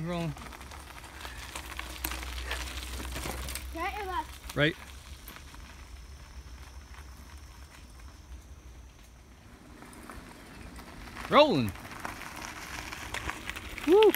Keep rolling. Right or left? Right. Rolling. Woo!